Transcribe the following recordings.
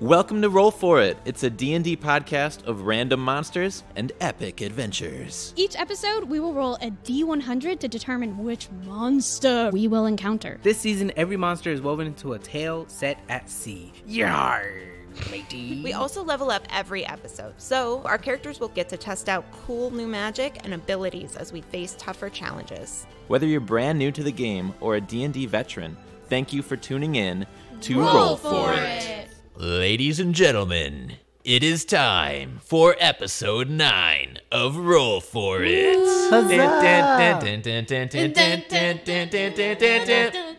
Welcome to Roll For It. It's a D&D podcast of random monsters and epic adventures. Each episode, we will roll a d100 to determine which monster we will encounter. This season, every monster is woven into a tale set at sea. Yarr, matey. We also level up every episode, so our characters will get to test out cool new magic and abilities as we face tougher challenges. Whether you're brand new to the game or a D&D veteran, thank you for tuning in to Roll, For it. Ladies and gentlemen, it is time for episode 9 of Roll For It.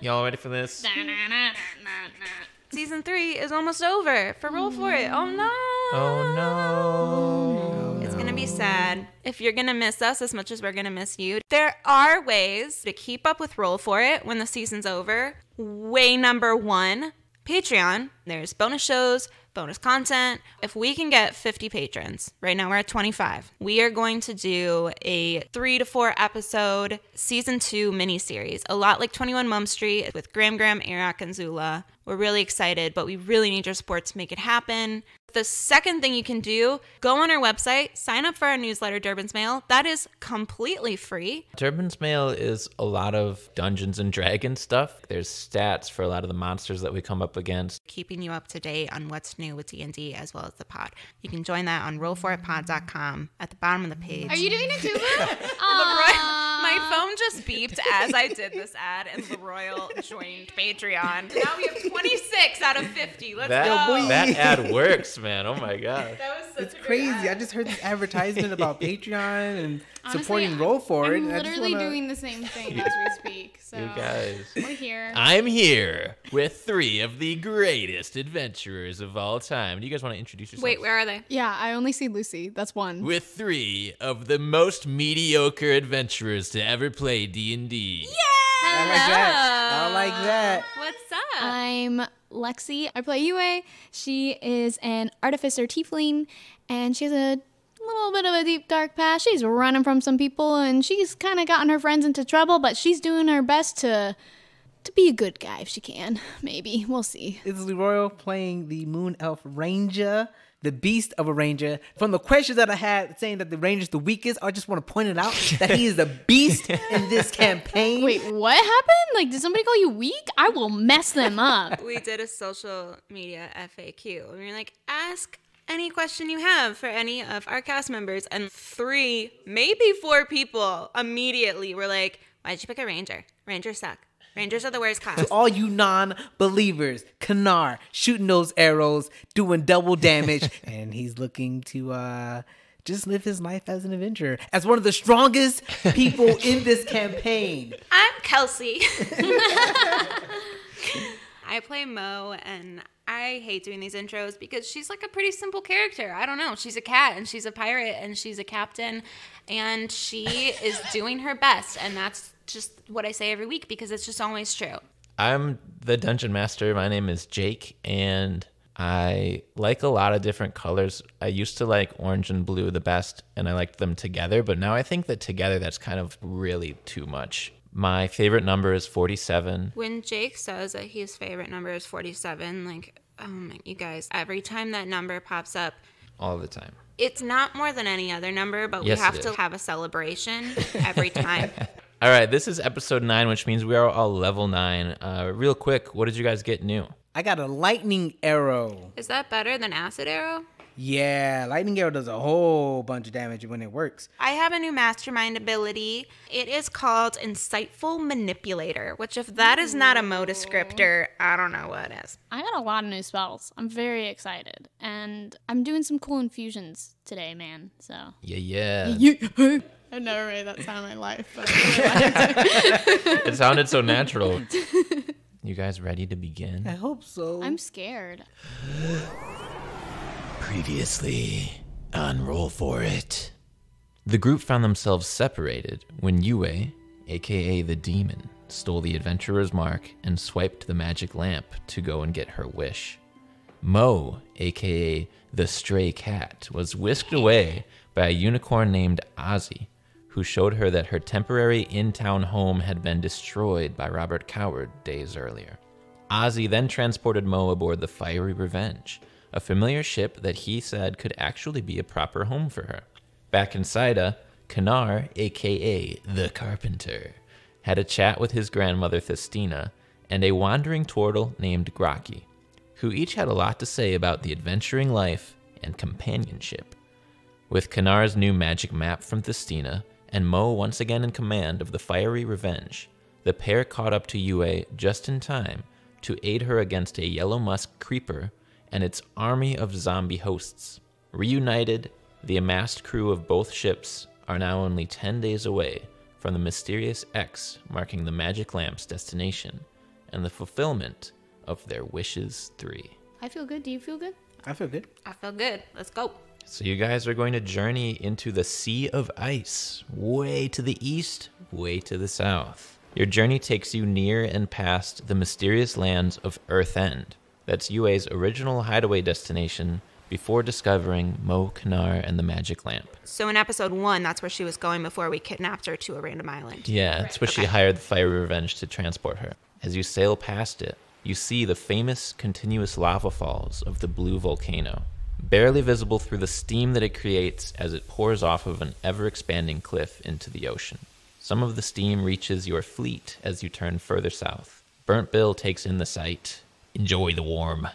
Y'all ready for this? Season 3 is almost over for Roll For It. Oh no! Oh no. It's gonna be sad if you're gonna miss us as much as we're gonna miss you. There are ways to keep up with Roll For It when the season's over. Way number one Patreon. There's bonus shows, bonus content. If we can get 50 patrons, right now we're at 25, we are going to do a three to four episode season two miniseries, a lot like 21 Mum Street with Graham Graham, Arak, and Zula. We're really excited, but we really need your support to make it happen. The second thing you can do, go on our website, sign up for our newsletter, Durbin's Mail. That is completely free. Durbin's Mail is a lot of Dungeons and Dragons stuff. There's stats for a lot of the monsters that we come up against. keeping you up to date on what's new with D&D as well as the pod. You can join that on rollforitpod.com at the bottom of the page. Are you doing it too, Boo? Leroy, my phone just beeped as I did this ad, and the Royal joined Patreon. Now we have 26 out of 50. Let's That, go. that ad works, man. Oh my god. That was such It's a good crazy. ad. I just heard this advertisement about Patreon and Honestly, supporting I'm- Roll For It. I'm and I just literally wanna- doing the same thing as we speak. So You guys. we're here. I'm here with three of the greatest adventurers of all time. Do you guys want to introduce yourselves? Wait, where are they? yeah, I only see Lucy. That's one. with three of the most mediocre adventurers to ever play D&D. I like that. I like that. What's up? I'm Lexi. I play Yue. She is an artificer tiefling, and she has a little bit of a deep dark past. She's running from some people, and she's kind of gotten her friends into trouble, but she's doing her best to to be a good guy if she can. Maybe we'll see. It's Leroy playing the Moon Elf Ranger, the beast of a ranger. From the questions that I had saying that the ranger's the weakest, I just want to point it out that he is the beast in this campaign. Wait, what happened? Like, did somebody call you weak? I will mess them up. we did a social media FAQ. We were like, ask any question you have for any of our cast members. And three, maybe four people immediately were like, why'd you pick a ranger? Rangers suck. Rangers are the worst class. all you non-believers, Kanar shooting those arrows, doing double damage, and he's looking to uh just live his life as an Avenger, as one of the strongest people in this campaign. I'm Kelsey. I play Mo, and I hate doing these intros because she's like a pretty simple character. I don't know. She's a cat, and she's a pirate, and she's a captain, and she is doing her best. And that's just what I say every week because it's just always true. I'm the dungeon master. My name is Jake, and I like a lot of different colors. I used to like orange and blue the best, and I liked them together, but now I think that together that's kind of really too much. My favorite number is 47. When Jake says that his favorite number is 47, like, oh my, you guys, every time that number pops up, all the time. it's not more than any other number, but Yes, we have to have a celebration every time. All right, this is episode nine, which means we are all level nine. Uh, real quick, what did you guys get new? I got a lightning arrow. is that better than acid arrow? Yeah, lightning arrow does a whole bunch of damage when it works. I have a new mastermind ability. It is called Insightful Manipulator, which, if that is not a mo descriptor, I don't know what is. I got a lot of new spells. I'm very excited. And I'm doing some cool infusions today, man. So. Yeah, yeah. I've never made that sound in my life. But it sounded so natural. You guys ready to begin? I hope so. I'm scared. Previously unroll For It. The group found themselves separated when Yue, aka the demon, stole the adventurer's mark and swiped the magic lamp to go and get her wish. Mo, aka the stray cat, was whisked away by a unicorn named Ozzy, who showed her that her temporary in town home had been destroyed by Robert Coward days earlier. Ozzy then transported Mo aboard the Fiery Revenge, a familiar ship that he said could actually be a proper home for her. Back in Saida, Kanar, aka the Carpenter, had a chat with his grandmother Thestina and a wandering turtle named Graki, who each had a lot to say about the adventuring life and companionship. With Kanar's new magic map from Thestina and Mo once again in command of the fiery Revenge, the pair caught up to Yue just in time to aid her against a yellow musk creeper and its army of zombie hosts. Reunited, the amassed crew of both ships are now only 10 days away from the mysterious X marking the magic lamp's destination and the fulfillment of their wishes 3. I feel good. Do you feel good? I feel good. I feel good. Let's go. So you guys are going to journey into the Sea of Ice, way to the east, way to the south. Your journey takes you near and past the mysterious lands of Earth End. That's Yue's original hideaway destination before discovering Mo Kanar and the magic lamp. So in episode one, that's where she was going before we kidnapped her to a random island. Yeah, that's what she Okay. hired the Fiery Revenge to transport her. As you sail past it, you see the famous continuous lava falls of the blue volcano, barely visible through the steam that it creates as it pours off of an ever expanding cliff into the ocean. Some of the steam reaches your fleet as you turn further south. Burnt Bill takes in the sight. Enjoy the warm.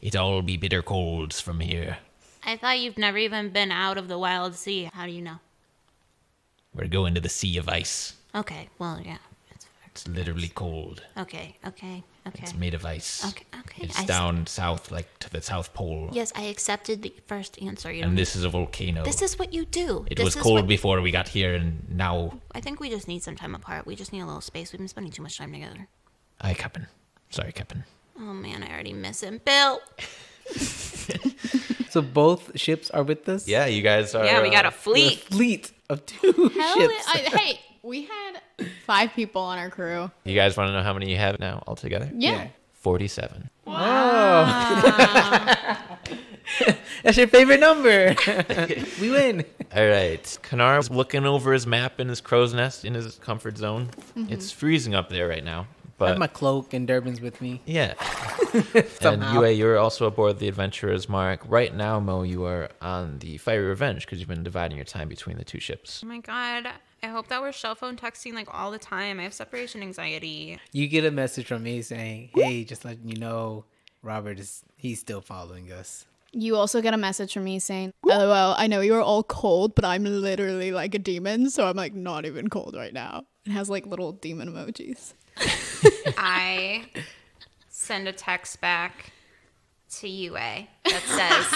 It all be bitter colds from here. I thought you've never even been out of the wild sea. How do you know? We're going to the Sea of Ice. Okay, well, yeah. It's It's literally cold. okay, okay, okay. It's made of ice. Okay, okay. It's I s- down south, like to the South Pole. Yes, I accepted the first answer. You And this is a volcano. this is what you do. it This was cold what- before we got here, and now I think we just need some time apart. We just need a little space. We've been spending too much time together. I Captain. Sorry, Captain. Oh man, I already miss him. Bill. So both ships are with us. Yeah, you guys are. Yeah, we got a uh, A fleet. fleet of two Hell, ships. I, hey, we had five people on our crew. You guys want to know how many you have now altogether? Yeah. Forty-seven. Wow. That's your favorite number. we win. All right. Kanar's looking over his map in his crow's nest in his comfort zone. Mm-hmm. It's freezing up there right now, I have my cloak and Durbin's with me. yeah. And Yue, you're also aboard the Adventurer's Mark. Right now, Mo, you are on the Fiery Revenge because you've been dividing your time between the two ships. Oh my god. I hope that we're cell phone texting like all the time. I have separation anxiety. You get a message from me saying, "Hey, just letting you know, Robert is he's still following us." You also get a message from me saying, LOL, I know you're all cold, but I'm literally like a demon, so I'm like not even cold right now. It has like little demon emojis. I send a text back to Yue that says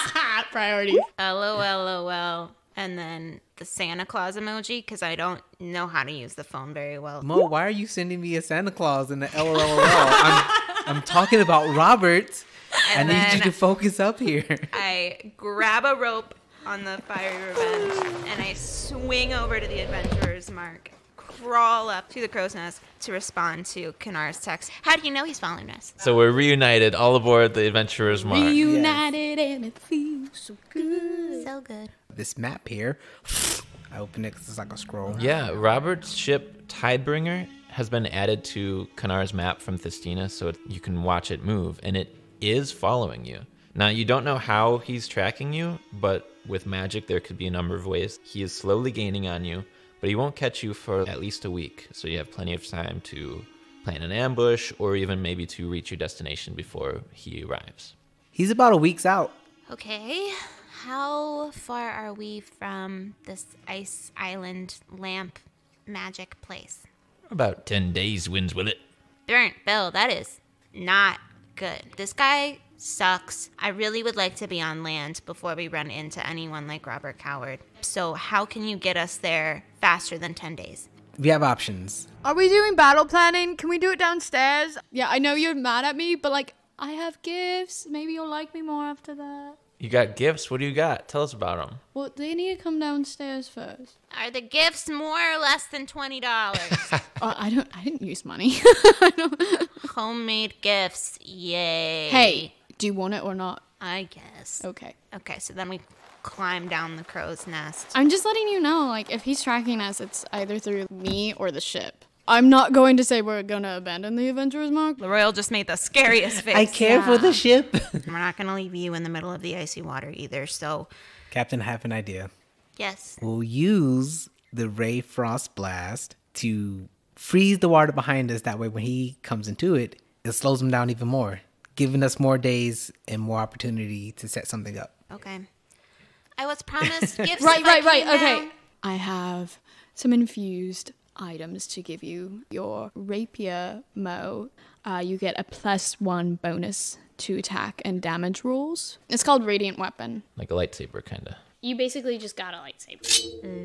Priorities. LOLOL and then the Santa Claus emoji because I don't know how to use the phone very well. Mo, why are you sending me a Santa Claus and the LOL? I'm, I'm talking about Robert. I need you to focus up here. I grab a rope on the Fiery Revenge and I swing over to the Adventurer's Mark, crawl up to the crow's nest to respond to Kanar's text. How do you know he's following us? So we're reunited, all aboard the Adventurer's Mark. Reunited and it feels so good. So good. This map here, I open it 'cause it's like a scroll. Yeah, Robert's ship Tidebringer has been added to Kanar's map from Thestina, so it, you can watch it move, and it is following you. Now, you don't know how he's tracking you, but with magic, there could be a number of ways. He is slowly gaining on you, but he won't catch you for at least a week, so you have plenty of time to plan an ambush or even maybe to reach your destination before he arrives. He's about a week's out. Okay. How far are we from this ice island lamp magic place? About 10 days wins with it. Burnt Bill, that is not good. This guy sucks. I really would like to be on land before we run into anyone like Robert Coward. So, how can you get us there faster than 10 days? We have options. Are we doing battle planning? Can we do it downstairs? Yeah, I know you're mad at me, but like, I have gifts. Maybe you'll like me more after that. You got gifts? What do you got? Tell us about them. Well, they need to come downstairs first. Are the gifts more or less than $20? Uh, I don't. I didn't use money. Homemade gifts. Yay. hey, do you want it or not? I guess. Okay. Okay, so then we climb down the crow's nest. I'm just letting you know, like, if he's tracking us, it's either through me or the ship. I'm not going to say we're gonna abandon the Adventurers Mark. The Royal just made the scariest face. I care for the ship. We're not gonna leave you in the middle of the icy water either. So, Captain, I have an idea. yes. We'll use the Ray Frost Blast to freeze the water behind us. That way, when he comes into it, it slows him down even more, giving us more days and more opportunity to set something up. Okay. I was promised gifts. Right, if I right, right. came Okay. I have some infused items to give you. Your rapier mo, uh, you get a plus one bonus to attack and damage rolls. It's called Radiant Weapon. Like a lightsaber, kind of. You basically just got a lightsaber.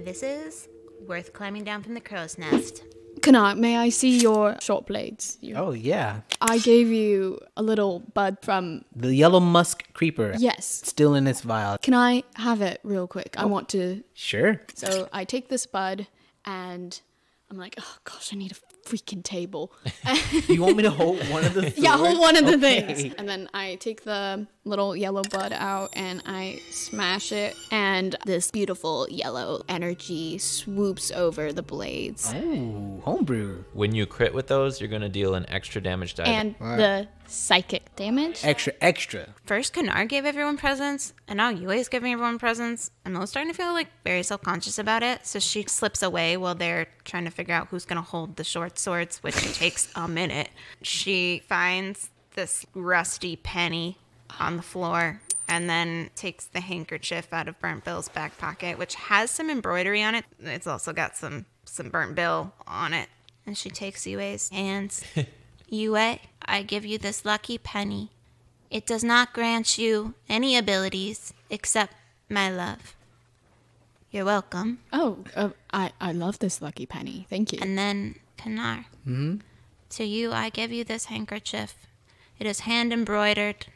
This is worth climbing down from the crow's nest. Kanar, may I see your short blades? You- Oh yeah, I gave you a little bud from. the yellow musk creeper. Yes. still in its vial. Can I have it real quick? I oh. want to. Sure. So I take this bud and I'm like, oh gosh, I need a freaking table. You want me to hold one of the? Yeah, hold one of the things. And then I take the little yellow bud out and I smash it, and this beautiful yellow energy swoops over the blades. Ooh, homebrew. When you crit with those, you're going to deal an extra damage die. And the psychic damage. Extra, extra. First, Kanar gave everyone presents, and now Yue's giving everyone presents. And Mo's starting to feel like very self conscious about it. So she slips away while they're trying to figure out who's going to hold the short swords, which takes a minute. She finds this rusty penny on the floor and then takes the handkerchief out of Burnt Bill's back pocket, which has some embroidery on it. It's also got some, some Burnt Bill on it. And she takes Yue's hands. Yue, I give you this lucky penny. It does not grant you any abilities except my love. You're welcome. Oh, uh, I, I love this lucky penny. Thank you. And then, Kanar, to you I give you this handkerchief. It is hand embroidered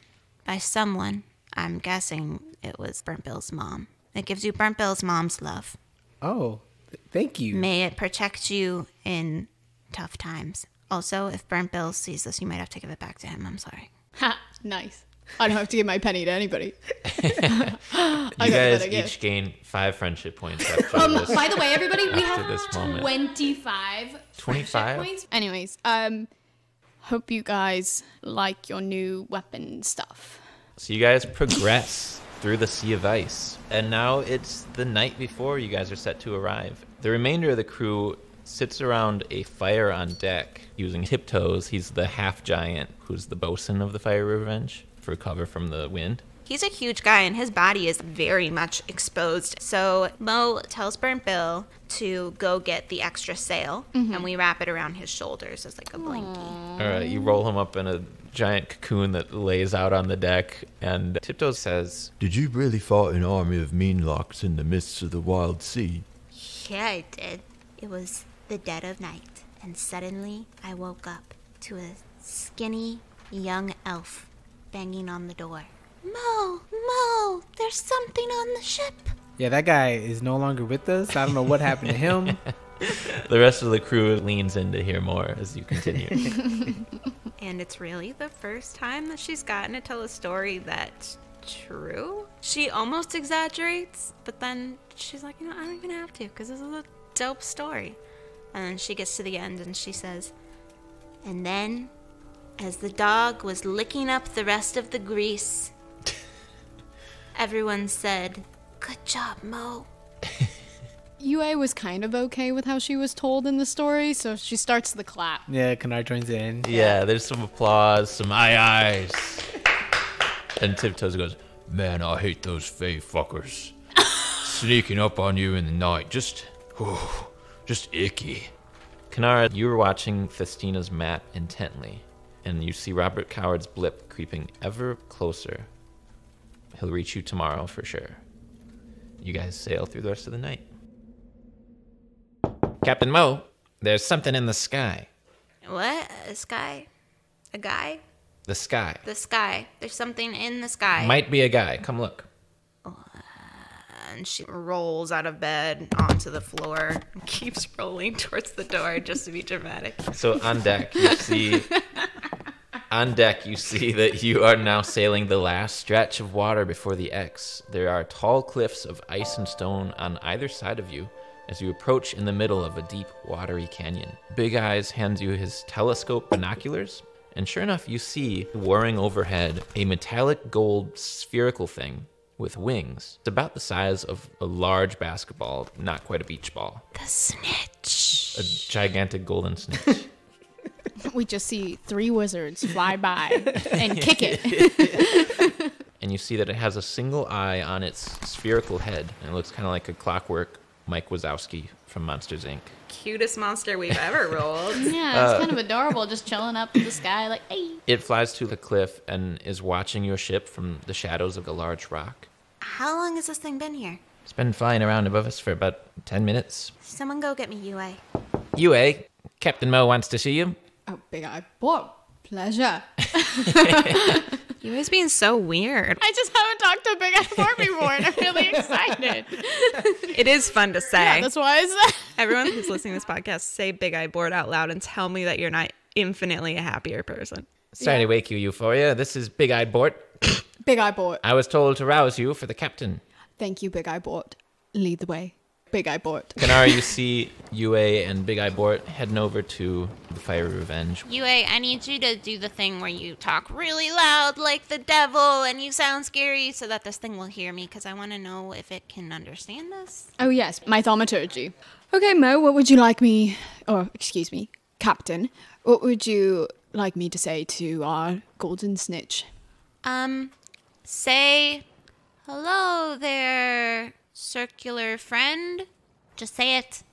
by someone. I'm guessing it was Burnt Bill's mom. It gives you Burnt Bill's mom's love. Oh, th- thank you. May it protect you in tough times. Also, if Burnt Bill sees this, you might have to give it back to him. I'm sorry. ha, nice. I don't have to give my penny to anybody. you got guys each gain five friendship points after Um, this. by the way, everybody, we have this moment. 25 25? points. Anyways, um, hope you guys like your new weapon stuff. So you guys progress through the sea of ice, and now it's the night before you guys are set to arrive. The remainder of the crew sits around a fire on deck using tiptoes. He's the half giant who's the bosun of the Fire Revenge for cover from the wind. He's a huge guy and his body is very much exposed. So Mo tells Burnt Bill to go get the extra sail mm-hmm. and we wrap it around his shoulders as like a blankie. All right, you roll him up in a giant cocoon that lays out on the deck, and Tiptoes says, Did you really fight an army of meenlocks in the midst of the wild sea? Yeah, I did. It was the dead of night and suddenly I woke up to a skinny young elf banging on the door. Mo, Mo, there's something on the ship. Yeah, that guy is no longer with us. I don't know what happened to him. The rest of the crew leans in to hear more as you continue. And it's really the first time that she's gotten to tell a story that's true. She almost exaggerates, but then she's like, you know, I don't even have to because this is a dope story. And then she gets to the end and she says, and then as the dog was licking up the rest of the grease, everyone said, Good job, Mo. Yue was kind of okay with how she was told in the story, so she starts the clap. Yeah, Kanar joins in. yeah, there's some applause, some aye ayes. And Tiptoes goes, Man, I hate those fey fuckers. Sneaking up on you in the night. Just, oh, just icky. Kanara, you were watching Thestina's map intently, and you see Robert Coward's blip creeping ever closer. He'll reach you tomorrow for sure. You guys sail through the rest of the night. Captain Mo, there's something in the sky. What? A sky? A guy? The sky. The sky. There's something in the sky. Might be a guy. Come look. and she rolls out of bed onto the floor and keeps rolling towards the door just to be dramatic. So on deck, you see. On deck, you see that you are now sailing the last stretch of water before the X. There are tall cliffs of ice and stone on either side of you, as you approach in the middle of a deep, watery canyon. Big Eyes hands you his telescope binoculars, and sure enough, you see, whirring overhead, a metallic gold spherical thing with wings. It's about the size of a large basketball, not quite a beach ball. The snitch. A gigantic golden snitch. We just see three wizards fly by and kick it. and you see that it has a single eye on its spherical head, and it looks kind of like a clockwork Mike Wazowski from Monsters Inc. Cutest monster we've ever rolled. Yeah, it's kind of uh, adorable, just chilling up in the sky, like, hey. It flies to the cliff and is watching your ship from the shadows of a large rock. How long has this thing been here? It's been flying around above us for about 10 minutes. Someone go get me Yue. Yue, Captain Mo wants to see you. Oh, big eye. What pleasure. Yue's being so weird. I just haven't talked to Big Eye Four before, and I'm really excited. It is fun to say. Yeah, that's why I said. Everyone who's listening to this podcast, say Big Eye Bort out loud and tell me that you're not infinitely a happier person. Sorry to wake you, Euphoria. This is Big Eyed Bort. Big Eye Bort. I was told to rouse you for the captain. Thank you, Big Eye Bort. Lead the way. Big Eye Bort. Kanara, you see Yue and Big Eye Bort heading over to the Fire Revenge. Yue, I need you to do the thing where you talk really loud like the devil and you sound scary so that this thing will hear me because I want to know if it can understand us. Oh, yes, my thaumaturgy. Okay, Mo, what would you like me, or excuse me, Captain, what would you like me to say to our golden snitch? Um, say hello there, circular friend. Just say it.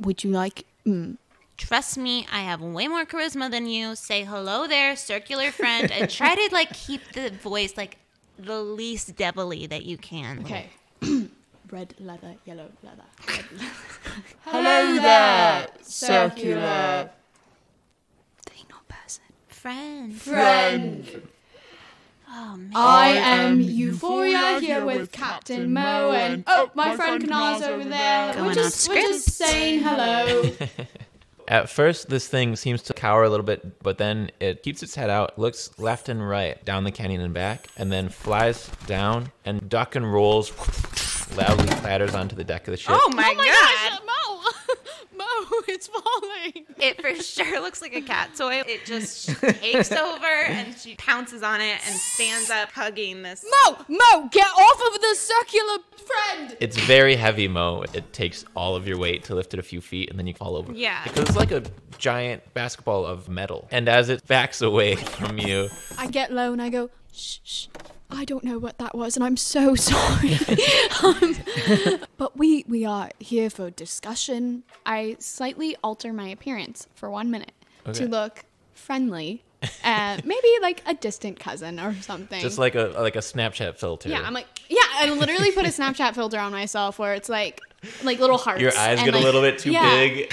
Would you like, mm, Trust me, I have way more charisma than you. Say hello there, circular friend, and try to like keep the voice like the least devilly that you can. okay. Red leather, yellow leather. Red leather. Hello there, circular Thing or person. Friend. friend. Oh man. I am Euphoria here with Captain Mo and oh, oh my friend Kanar's over there. Going We're just, we're just saying hello. At first, this thing seems to cower a little bit, but then it keeps its head out, looks left and right down the canyon and back, and then flies down and duck and rolls, loudly clatters onto the deck of the ship. Oh my, oh god. Mo, Mo, it's falling. It for sure looks like a cat toy. It just takes over and she pounces on it and stands up hugging this. Mo, Mo, get off of the circular friend. It's very heavy, Mo. It takes all of your weight to lift it a few feet, and then you fall over. Yeah. Because it's like a giant basketball of metal. And as it backs away from you, I get low and I go, shh, shh. I don't know what that was, and I'm so sorry. um, but we we are here for discussion. I slightly alter my appearance for one minute Okay. to look friendly, uh, maybe like a distant cousin or something. just like a like a Snapchat filter. yeah, I'm like, yeah, I literally put a Snapchat filter on myself where it's like like little hearts. your eyes get a little bit too yeah. big,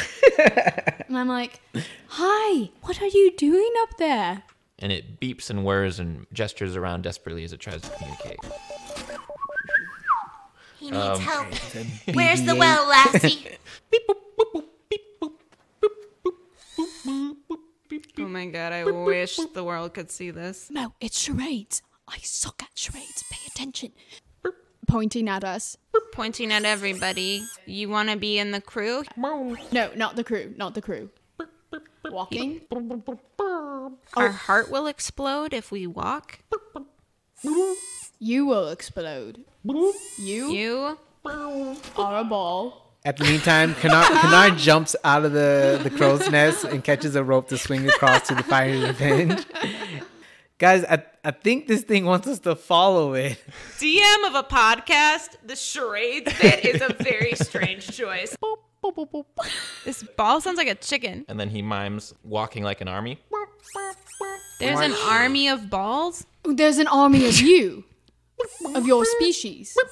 and I'm like, hi, what are you doing up there? And it beeps and whirs and gestures around desperately as it tries to communicate. He needs um, help. Where's the well, lassie? oh my god, I wish the world could see this. No, it's charades. I suck at charades. Pay attention. Pointing at us. Pointing at everybody. You want to be in the crew? No, not the crew. Not the crew. Walking. Our heart will explode if we walk. You will explode. You, You? are a ball. At the meantime, Kanar, Kanar jumps out of the, the crow's nest and catches a rope to swing across to the fire revenge. Guys, I, I think this thing wants us to follow it. DM of a podcast, the charades bit is a very strange choice. This ball sounds like a chicken. And then he mimes walking like an army. There's an army of balls. There's an army of you, of your species.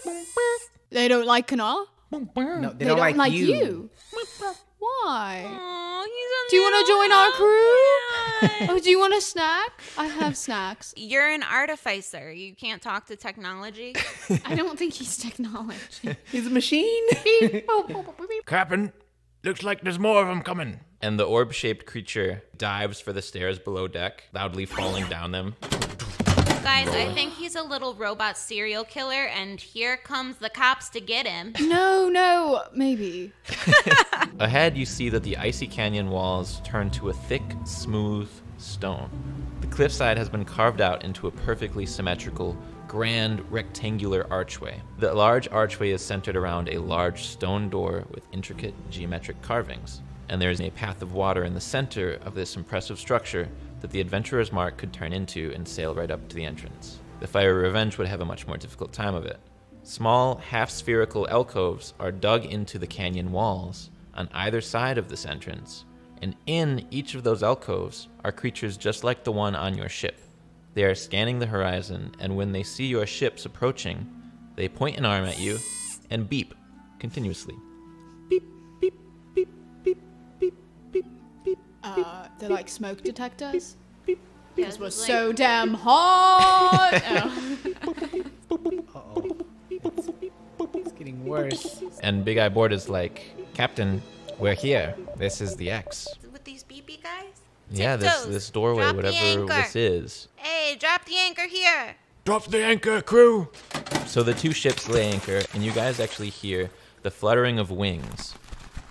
They don't like Kanar. No, they, They don't like, you. Why? Oh, he's Do you want to join our crew? Oh, do you want a snack? I have snacks. You're an artificer. You can't talk to technology. I don't think he's technology. He's a machine. Captain, looks like there's more of them coming. And the orb shaped creature dives for the stairs below deck, loudly falling down them. Guys, I think he's a little robot serial killer, and here comes the cops to get him. No, no, maybe. Ahead, you see that the icy canyon walls turn to a thick, smooth stone. The cliffside has been carved out into a perfectly symmetrical, grand rectangular archway. The large archway is centered around a large stone door with intricate geometric carvings, and there is a path of water in the center of this impressive structure that the adventurer's mark could turn into and sail right up to the entrance. The Fire Revenge would have a much more difficult time of it. Small, half spherical alcoves are dug into the canyon walls on either side of this entrance, and in each of those alcoves are creatures just like the one on your ship. They are scanning the horizon, and when they see your ships approaching, they point an arm at you and beep continuously. Uh, they're like smoke detectors. Yeah, Because we're it's like- so damn hot. Oh. It's getting worse. And Big Eye Bort is like, Captain, we're here. This is the X. with these beepy guys. Yeah, this Tiptoes. this doorway, Drop whatever this is. Hey, drop the anchor here. Drop the anchor, crew! So the two ships lay anchor, and you guys actually hear the fluttering of wings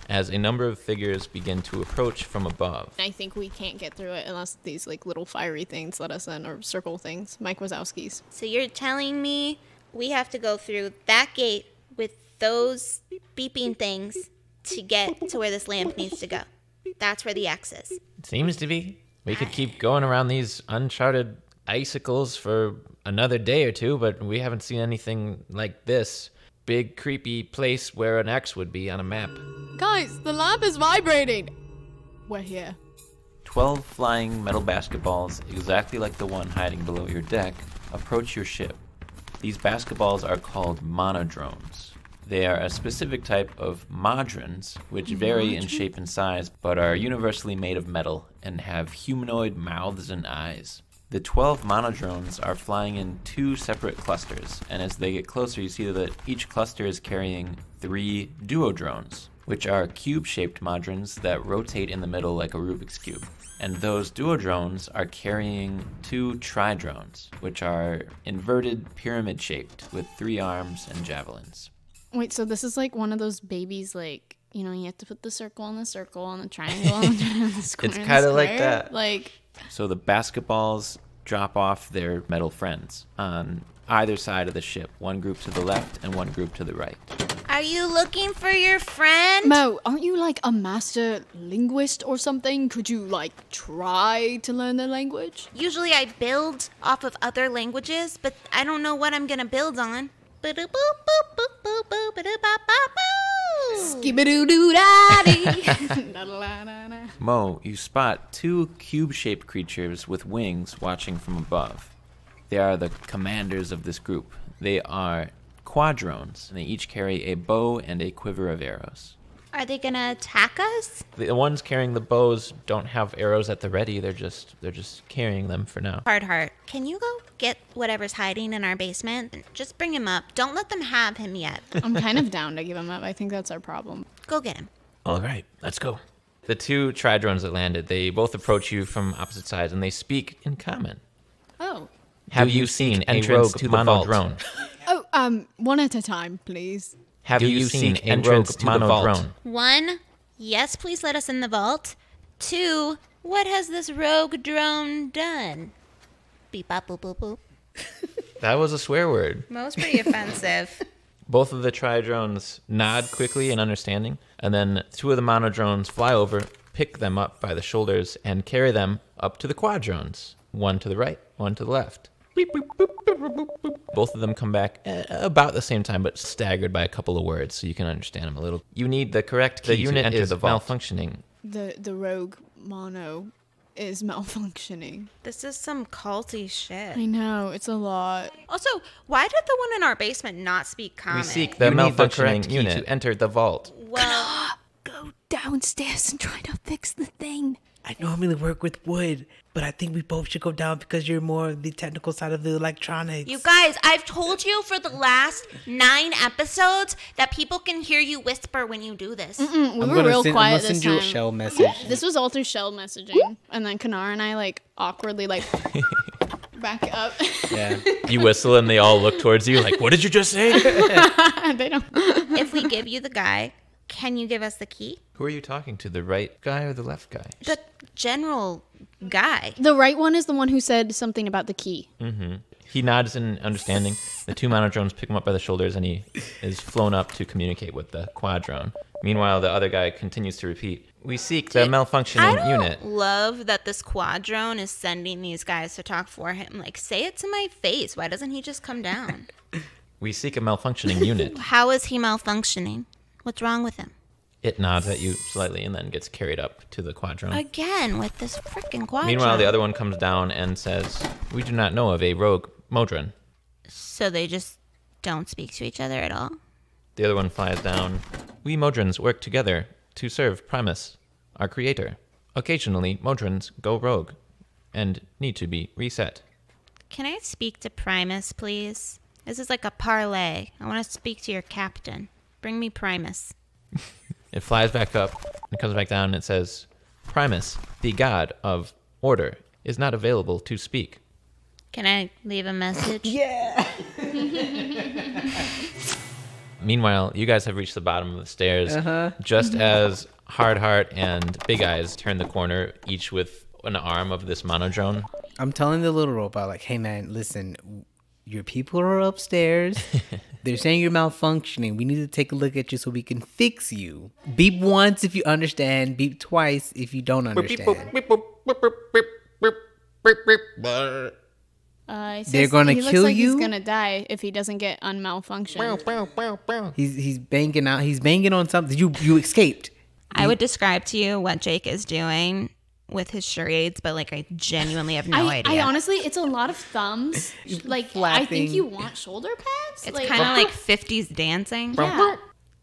as a number of figures begin to approach from above. I think we can't get through it unless these like little fiery things let us in, or circle things. Mike Wazowski's. So you're telling me we have to go through that gate with those beeping things to get to where this lamp needs to go. That's where the X is. It seems to be. We could keep going around these uncharted icicles for another day or two, but we haven't seen anything like this big, creepy place where an X would be on a map. Guys, the lamp is vibrating. We're here. Twelve flying metal basketballs, exactly like the one hiding below your deck, approach your ship. These basketballs are called monodrones. They are a specific type of modrons, which vary in shape and size, but are universally made of metal and have humanoid mouths and eyes. The 12 monodrones are flying in two separate clusters, and as they get closer, you see that each cluster is carrying three duodrones, which are cube shaped modrons that rotate in the middle like a Rubik's Cube. And those duodrones are carrying two tridrones, which are inverted pyramid shaped with three arms and javelins. Wait, so this is like one of those babies, like you know, you have to put the circle on the circle on the triangle on the triangle, the square. on the kinda like that. Like So the basketballs drop off their metal friends on either side of the ship, one group to the left and one group to the right. Are you looking for your friend? Mo, aren't you like a master linguist or something? Could you like try to learn their language? Usually I build off of other languages, but I don't know what I'm gonna build on. Skibidoo doo daddy. Mo, you spot two cube shaped creatures with wings watching from above. They are the commanders of this group. They are quadrones, and they each carry a bow and a quiver of arrows. Are they gonna attack us? The ones carrying the bows don't have arrows at the ready. They're just they're just carrying them for now. Hard heart. Can you go get whatever's hiding in our basement? Just bring him up. Don't let them have him yet. I'm kind of down to give him up. I think that's our problem. Go get him. All right, let's go. The two tridrones that landed, they both approach you from opposite sides, and they speak in common. Oh. Have Do you you seen seek entrance entrance to to the the vault? drone? Oh, um, one at a time, please. Have Do you you seen seek entrance entrance to the vault? drone? One, yes, please let us in the vault. Two, what has this rogue drone done? Beep bop boop boop boop. That was a swear word. Most pretty offensive. Both of the tri drones nod quickly in understanding, and then two of the monodrones fly over, pick them up by the shoulders, and carry them up to the quadrones. One to the right, one to the left. Beep, boop, boop, boop, boop, boop, boop. Both of them come back uh, about the same time, but staggered by a couple of words, so you can understand them a little. You need the correct key The unit to enter is the vault. vault. malfunctioning. The the rogue mono is malfunctioning. this is some culty shit. I know it's a lot. Also, why did the one in our basement not speak common? We seek the You need the malfunctioning unit. to enter the vault. Well, Go downstairs and try to fix the thing. I normally work with wood, but I think we both should go down because you're more of the technical side of the electronics. you guys, I've told you for the last nine episodes that people can hear you whisper when you do this. Mm, we I'm were real send, quiet I'm this send you time. a shell message. This was all through shell messaging, and then Kanar and I like awkwardly like back up. Yeah. You whistle and they all look towards you like, what did you just say? they don't. if we give you the guy, can you give us the key? Who are you talking to? The right guy or the left guy? The general guy. The right one is the one who said something about the key. Mm-hmm. He nods in understanding. The two monodrones pick him up by the shoulders and he is flown up to communicate with the quadrone. Meanwhile, the other guy continues to repeat, We seek the I malfunctioning don't unit. love that this quadrone is sending these guys to talk for him. Like, say it to my face. Why doesn't he just come down? We seek a malfunctioning unit. How is he malfunctioning? What's wrong with him? It nods at you slightly and then gets carried up to the quadrone. Again with this freaking quadrone. Meanwhile, the other one comes down and says, We do not know of a rogue Modron. So they just don't speak to each other at all. The other one flies down. We Modrons work together to serve Primus, our creator. Occasionally, Modrons go rogue and need to be reset. Can I speak to Primus, please? This is like a parlay. I want to speak to your captain. Bring me Primus. It flies back up and comes back down and it says, Primus, the god of order, is not available to speak. Can I leave a message? Yeah! Meanwhile, you guys have reached the bottom of the stairs. Uh-huh. Just as Hardheart and Big Eyes turn the corner, each with an arm of this monodrone. I'm telling the little robot, like, hey man, listen, your people are upstairs. They're saying you're malfunctioning. We need to take a look at you so we can fix you. Beep once if you understand. Beep twice if you don't understand. Uh, he They're gonna he looks like you? He's gonna die if he doesn't get unmalfunctioned. He's he's banging out. He's banging on something. You you escaped. I would describe to you what Jake is doing with his charades, but like I genuinely have no I, idea. I honestly, it's a lot of thumbs. like I think you want shoulder pads. it's like, kind of like 50s dancing. yeah.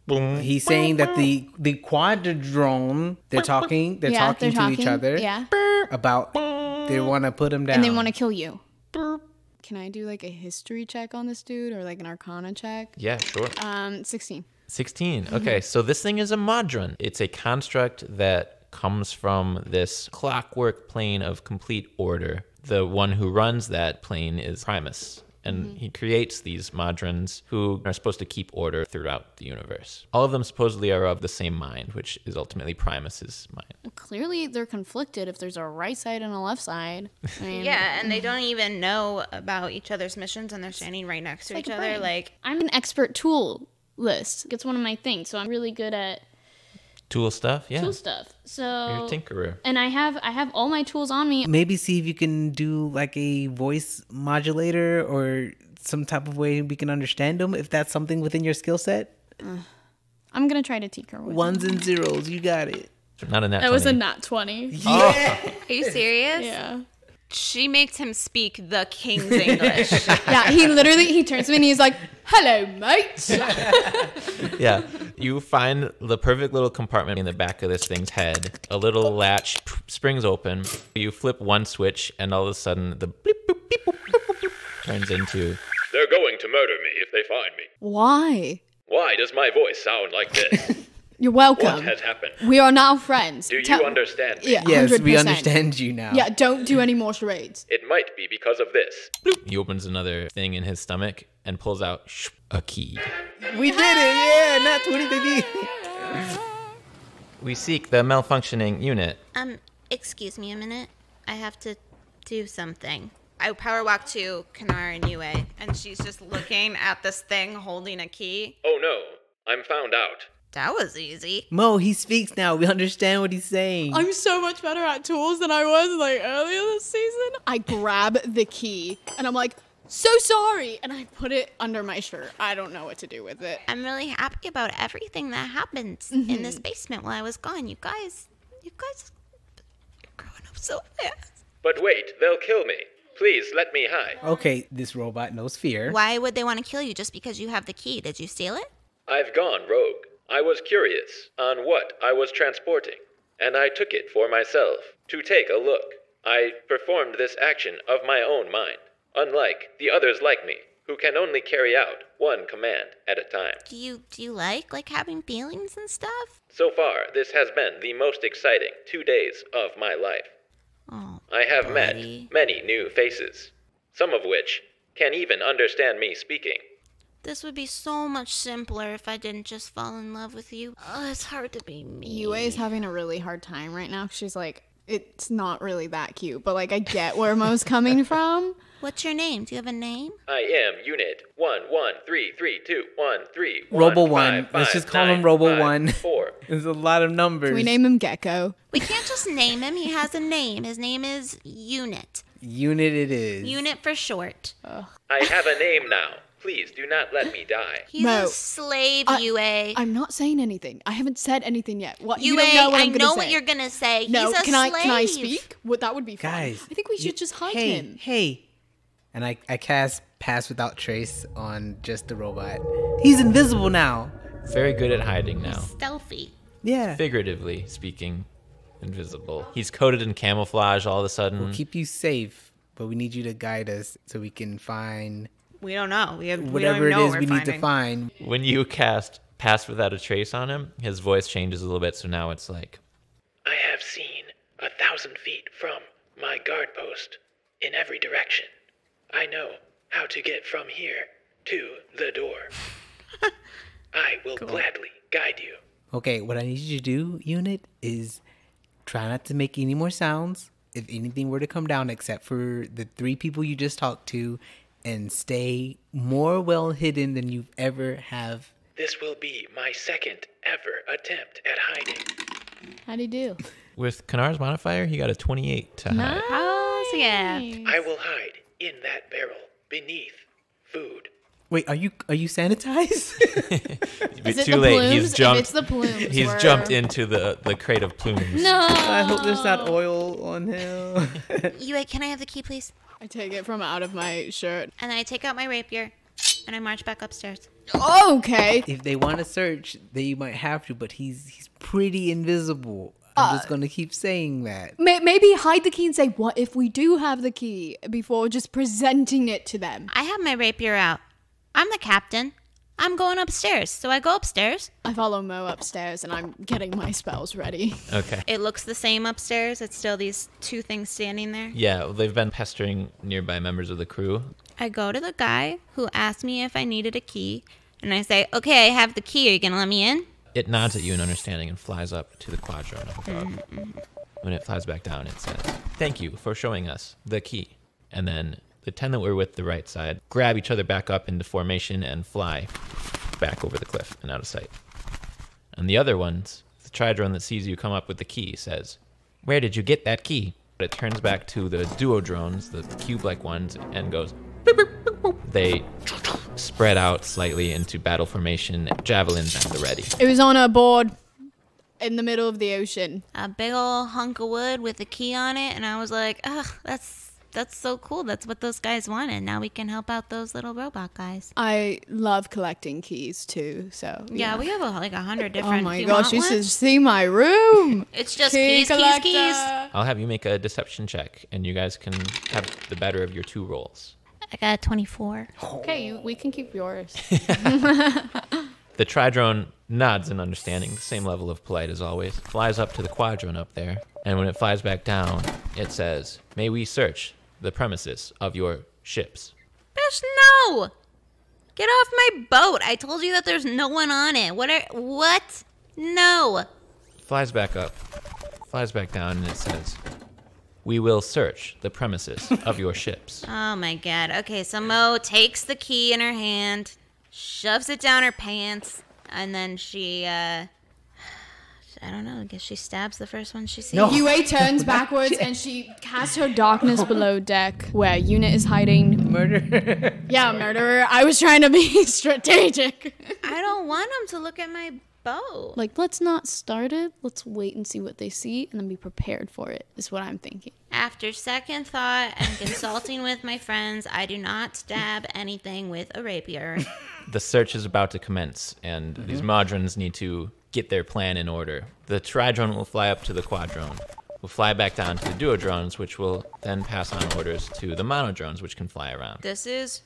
He's saying that the the quadrone they're talking they're yeah, talking they're to each other Yeah, about they want to put him down and they want to kill you. Can I do like a history check on this dude or like an arcana check? Yeah, sure. Um, sixteen. 16. Okay, so this thing is a modron. It's a construct that comes from this clockwork plane of complete order. The one who runs that plane is Primus. And mm-hmm. he creates these modrons who are supposed to keep order throughout the universe. All of them supposedly are of the same mind, which is ultimately Primus's mind. Well, clearly they're conflicted if there's a right side and a left side. I mean, Yeah, and they don't even know about each other's missions and they're standing right next to like each other. brain. Like, I'm an expert tool list. It's one of my things, so I'm really good at Tool stuff? Yeah. tool stuff. So You're a tinkerer. and I have I have all my tools on me. maybe see if you can do like a voice modulator or some type of way we can understand them if that's something within your skill set uh, I'm gonna try to tinker with. ones and zeros you got it Not a net That was a 20. nat twenty. are you serious? Yeah. She makes him speak the king's English. Yeah, he literally he turns to me and he's like, "Hello, mate." yeah. You find the perfect little compartment in the back of this thing's head. A little latch springs open. You flip one switch, and all of a sudden, the bleep, boop, beep, boop, boop, boop, boop turns into. They're going to murder me if they find me. Why? Why does my voice sound like this? You're what welcome. has happened? We are now friends. Do you Tell- understand me? Yeah. yes we 100%. understand you now Yeah, don't do any more charades. It might be because of this. He opens another thing in his stomach and pulls out sh- a key. we did it yeah not 20 baby We seek the malfunctioning unit. um, excuse me a minute. I have to do something. I power walk to Kanar and Yue, and she's just looking at this thing holding a key. Oh no, I'm found out. That was easy. mo he speaks now we understand what he's saying I'm so much better at tools than I was like earlier this season. I grab the key and I'm like, so sorry, and I put it under my shirt. I don't know what to do with it. I'm really happy about everything that happened in this mm-hmm. basement while I was gone. You guys, you guys, you're growing up so fast. But wait, they'll kill me. Please let me hide. okay this robot knows fear Why would they want to kill you just because you have the key? Did you steal it? I've gone rogue. I was curious on what I was transporting, and I took it for myself to take a look. I performed this action of my own mind, unlike the others like me, who can only carry out one command at a time. Do you do you like like having feelings and stuff? So far, this has been the most exciting two days of my life. Oh, I have met many new faces. some of which can even understand me speaking. This would be so much simpler if I didn't just fall in love with you. Oh, it's hard to be me. Yue is having a really hard time right now. She's like, it's not really that cute, but like I get where Mo's coming from. What's your name? Do you have a name? I am Unit one one three three two one three. Robo one, One. five, Let's just call him Robo five, One. Four. There's a lot of numbers. Can we name him Gecko? We can't just name him. He has a name. His name is Unit. Unit it is. Unit for short. I have a name now. Please do not let me die. He's Mo, a slave, I- Yue. I'm not saying anything. I haven't said anything yet. What Yue, you don't know what I I'm gonna know say. what you're gonna say. No, He's a can I can I speak? What that would be fun. Guys. I think we should you- just hide hey, him. Hey. And I, I cast Pass Without Trace on just the robot. He's invisible now. Very good at hiding now. Stealthy. Yeah. Figuratively speaking, invisible. He's coated in camouflage all of a sudden. We'll Keep you safe, but we need you to guide us so we can find We don't know. We have we whatever don't it know is we we're need to find. When you cast Pass Without a Trace on him, his voice changes a little bit, so now it's like, I have seen a thousand feet from my guard post in every direction. I know how to get from here to the door. I will gladly guide you. Okay, what I need you to do, unit, is try not to make any more sounds. If anything were to come down, except for the three people you just talked to, and stay more well hidden than you've ever have. This will be my second ever attempt at hiding. How'd he do? with Kanar's modifier, he got a 28 to hide. Oh, yeah. I will hide in that barrel beneath food. Wait, are you are you sanitized? But Is it too the late. plumes? He's If jumped. it's the plumes, he's we're- jumped into the the crate of plumes. No. I hope there's not oil on him. Yue, can I have the key, please? I take it from out of my shirt. And then I take out my rapier and I march back upstairs. Okay. if they want to search, they might have to, but he's he's pretty invisible. I'm uh, just gonna keep saying that. May- maybe hide the key and say, "What if we do have the key?" Before just presenting it to them. I have my rapier out. I'm the captain. I'm going upstairs. So I go upstairs. I follow Mo upstairs and I'm getting my spells ready. Okay. It looks the same upstairs. It's still these two things standing there. Yeah, well, they've been pestering nearby members of the crew. I go to the guy who asked me if I needed a key. And I say, okay, I have the key. Are you going to let me in? It nods at you in understanding and flies up to the quadrone up above. Mm-hmm. When it flies back down, it says, Thank you for showing us the key. And then the 10 that were with the right side grab each other back up into formation and fly back over the cliff and out of sight. And the other ones, the tridrone that sees you come up with the key says, Where did you get that key? But it turns back to the duo drones, the cube like ones, and goes, "Beep, beep, beep, beep." They spread out slightly into battle formation, javelins at the ready. It was on a board in the middle of the ocean. A big old hunk of wood with a key on it. And I was like, ugh, that's. That's so cool. That's what those guys wanted. Now we can help out those little robot guys. I love collecting keys too. So Yeah, we have a, like a hundred oh different. Oh my you gosh, you one? should see my room. It's just Key keys, keys, collector. keys. I'll have you make a deception check, and you guys can have the better of your two rolls. I got a 24. Okay, you, we can keep yours. The tridrone nods in understanding, the same level of polite as always, flies up to the quadrone up there, and when it flies back down, it says, May we search the premises of your ships. Bitch, no! Get off my boat. I told you that there's no one on it. What are. What? No. Flies back up, flies back down, and it says, We will search the premises of your ships. Oh my god. Okay, so Mo takes the key in her hand, shoves it down her pants, and then she, uh. I don't know. I guess she stabs the first one she sees. No. Yue turns backwards and she casts her darkness below deck where Unit is hiding. Murder. Yeah, murderer. I was trying to be strategic. I don't want him to look at my boat. like, let's not start it. Let's wait and see what they see and then be prepared for it, is what I'm thinking. After second thought and consulting with my friends, I do not stab anything with a rapier. the search is about to commence, and these mm-hmm. modrons need to get their plan in order. The tridrone will fly up to the quadrone, will fly back down to the duodrones, which will then pass on orders to the monodrones, which can fly around. This is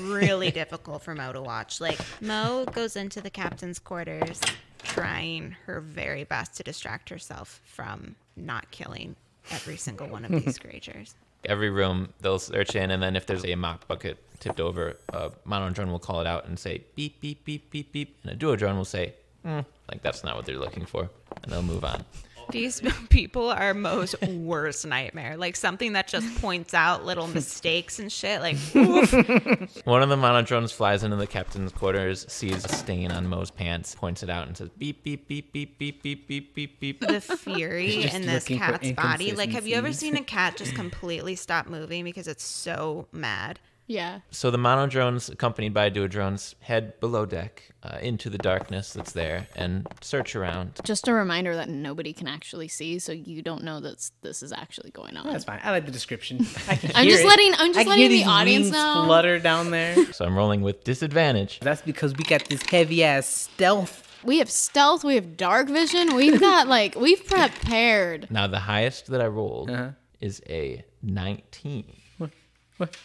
really difficult for Mo to watch. Like, Mo goes into the captain's quarters trying her very best to distract herself from not killing every single one of these creatures. Every room they'll search in, and then if there's a mop bucket tipped over, a monodrone will call it out and say beep beep beep beep beep, and a duodrone will say, "Hmm, like that's not what they're looking for, and they'll move on. These people are Mo's worst nightmare. Like something that just points out little mistakes and shit. Like, One of the monodrones flies into the captain's quarters, sees a stain on Mo's pants, points it out, and says beep beep beep beep beep beep beep beep beep. the fury in this cat's body. Like, have you ever seen a cat just completely stop moving because it's so mad? Yeah. So the monodrones, accompanied by duodrones, head below deck uh, into the darkness that's there and search around. Just a reminder that nobody can actually see, so you don't know that this is actually going on. That's fine. I like the description. I can I'm just it. letting- I'm just I can letting hear the these audience know. flutter down there. So I'm rolling with disadvantage. That's because we got this heavy ass stealth. We have stealth, we have dark vision, we've got like we've prepared. Now the highest that I rolled Uh-huh. is a 19. What? What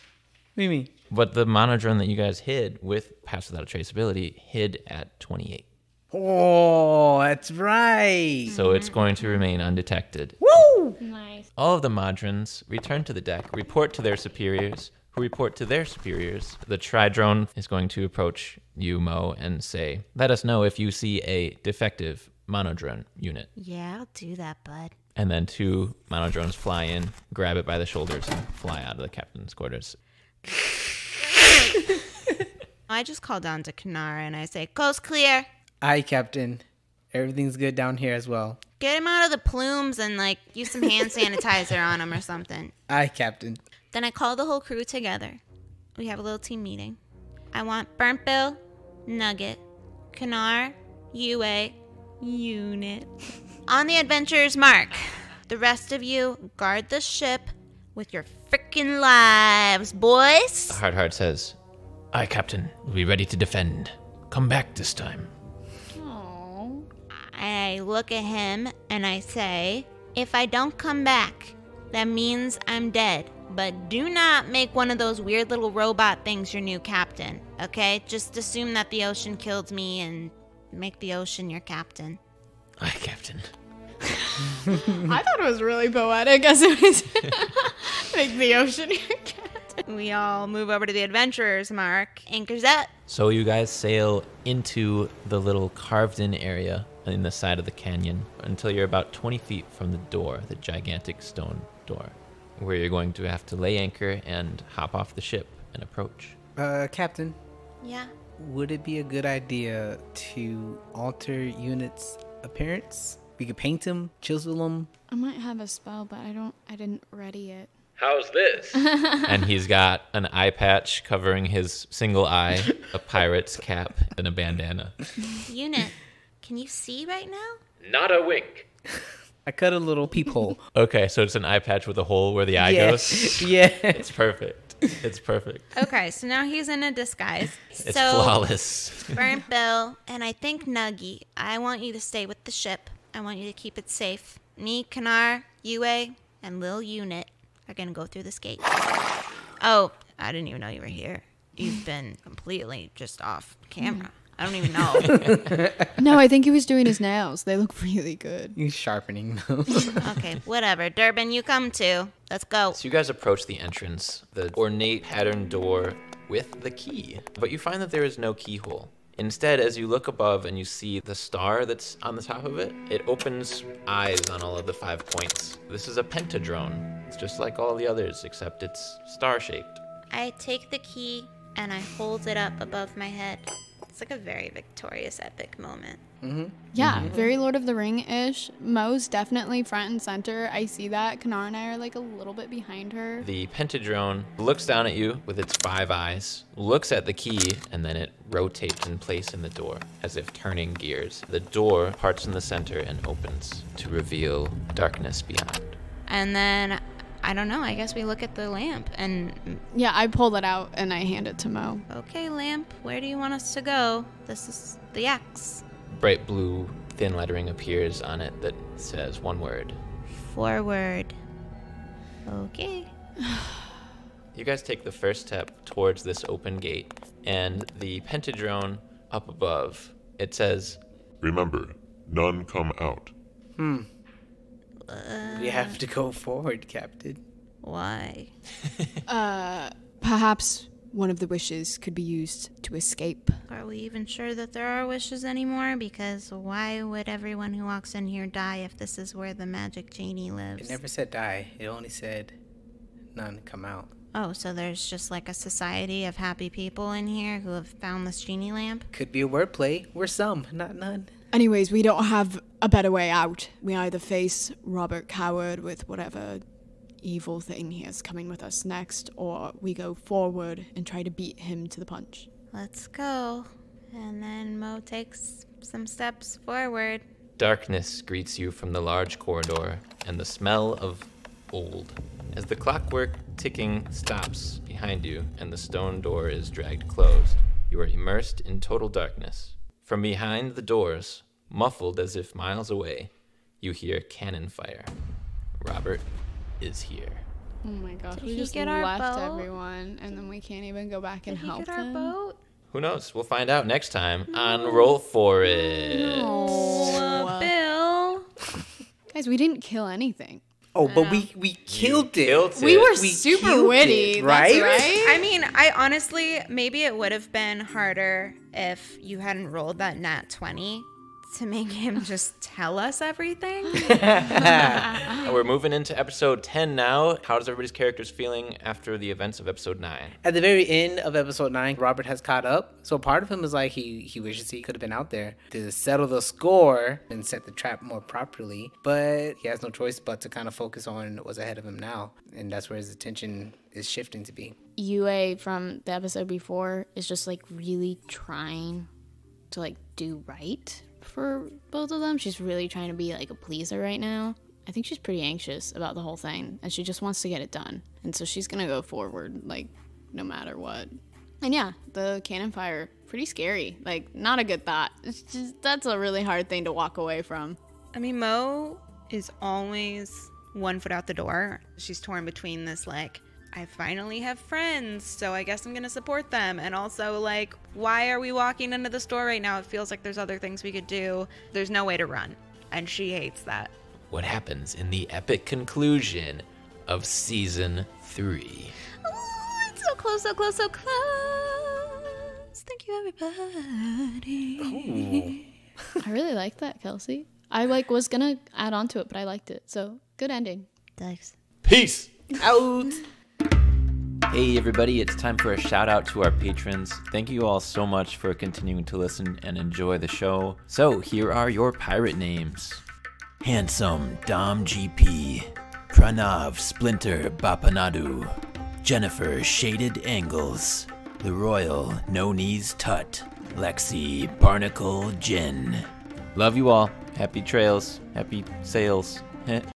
do you mean? But the monodrone that you guys hid with Pass Without a Traceability hid at 28. Oh, that's right. So it's going to remain undetected. Woo! Nice. All of the Modrons return to the deck, report to their superiors, who report to their superiors. The Tridrone is going to approach you, Mo, and say, Let us know if you see a defective Monodrone unit. Yeah, I'll do that, bud. And then two Monodrones fly in, grab it by the shoulders, and fly out of the captain's quarters. I just call down to Kanara and I say, Coast clear. Aye, Captain. Everything's good down here as well. Get him out of the plumes and like use some hand sanitizer on him or something. Aye, Captain. Then I call the whole crew together. We have a little team meeting. I want Burnt Bill, Nugget, Kanar, Yue, Unit. On the adventurer's mark. The rest of you guard the ship with your frickin' lives, boys. Hard Heart says, Aye, Captain. We'll be ready to defend. Come back this time. Oh. I look at him and I say, If I don't come back, that means I'm dead. But do not make one of those weird little robot things your new captain, okay? Just assume that the ocean killed me and make the ocean your captain. Aye, Captain. I thought it was really poetic as it was make the ocean cat. We all move over to the adventurer's mark. Anchors up. So you guys sail into the little carved in area in the side of the canyon until you're about 20 feet from the door, the gigantic stone door, where you're going to have to lay anchor and hop off the ship and approach. Uh, Captain, Yeah. would it be a good idea to alter units' appearance? We could paint them, chisel them. I might have a spell, but I don't I didn't ready it. How's this? and he's got an eye patch covering his single eye, a pirate's cap, and a bandana. Unit, can you see right now? Not a wink. I cut a little peephole. Okay, so it's an eye patch with a hole where the eye yeah. goes. yeah. It's perfect. It's perfect. Okay, so now he's in a disguise. It's so, flawless. Burnt Bill, and I think Nuggy, I want you to stay with the ship. I want you to keep it safe. Me, Kanar, Yue, and Lil Unit are gonna go through this gate. Oh, I didn't even know you were here. You've been completely just off camera. Mm. I don't even know. No, I think he was doing his nails. They look really good. He's sharpening them. okay, whatever. Durbin, you come too. Let's go. So you guys approach the entrance, the ornate patterned door with the key, but you find that there is no keyhole. Instead, as you look above and you see the star that's on the top of it, it opens eyes on all of the five points. This is a pentadrone. It's just like all the others, except it's star shaped. I take the key and I hold it up above my head. It's like a very victorious, epic moment. Mm-hmm. Yeah, mm-hmm. very Lord of the Ring ish. Mo's definitely front and center. I see that. Kanar and I are like a little bit behind her. The pentadrone looks down at you with its five eyes, looks at the key, and then it rotates in place in the door, as if turning gears. The door parts in the center and opens to reveal darkness beyond. And then, I don't know, I guess we look at the lamp and Yeah, I pull it out and I hand it to Mo. Okay, lamp, where do you want us to go? This is the X. Bright blue, thin lettering appears on it that says one word. Forward. Okay. You guys take the first step towards this open gate, and the pentadrone up above, it says, Remember, none come out. Hmm. We have to go forward, Captain. Why? Uh, perhaps one of the wishes could be used to escape. Are we even sure that there are wishes anymore? Because why would everyone who walks in here die if this is where the magic genie lives? It never said die. It only said none come out. Oh, so there's just like a society of happy people in here who have found this genie lamp? Could be a wordplay. We're some, not none. Anyways, we don't have a better way out. We either face Robert Coward with whatever evil thing he has coming with us next, or we go forward and try to beat him to the punch. Let's go. And then Mo takes some steps forward. Darkness greets you from the large corridor and the smell of old. As the clockwork ticking stops behind you and the stone door is dragged closed, you are immersed in total darkness. From behind the doors, muffled as if miles away, you hear cannon fire. Robert is here. Oh my gosh, Did we he just get our left boat? everyone, and then we can't even go back and Did he help get our them. boat? Who knows? We'll find out next time on Roll For It. Uh, Bill. Guys, we didn't kill anything. Oh, but we we killed it. killed We were We super witty, it, that's right? right? I mean, I honestly, maybe it would have been harder if you hadn't rolled that nat 20 to make him just tell us everything. We're moving into episode 10 now. How does everybody's characters feeling after the events of episode 9? At the very end of episode nine, Robert has caught up. So part of him is like he he wishes he could have been out there to settle the score and set the trap more properly. But he has no choice but to kind of focus on what's ahead of him now, and that's where his attention is shifting to be. Yue from the episode before is just like really trying to like do right for both of them. She's really trying to be like a pleaser right now. I think she's pretty anxious about the whole thing and she just wants to get it done. And so she's gonna go forward like no matter what. And yeah, the cannon fire, pretty scary. Like not a good thought. It's just that's a really hard thing to walk away from. I mean, Mo is always one foot out the door. She's torn between this, like, I finally have friends, so I guess I'm gonna support them. And also, like, why are we walking into the store right now? It feels like there's other things we could do. There's no way to run. And she hates that. What happens in the epic conclusion of season 3? Oh, it's so close, so close, so close. Thank you, everybody. I really like that, Kelsey. I like was gonna add on to it, but I liked it. So good ending. Thanks. Peace! Out. Hey everybody, it's time for a shout out to our patrons. Thank you all so much for continuing to listen and enjoy the show. So, here are your pirate names Handsome Dom GP, Pranav Splinter Bapanadu, Jennifer Shaded Angles, The Royal No Knees Tut, Lexi Barnacle Jen. Love you all. Happy trails. Happy sails. Heh.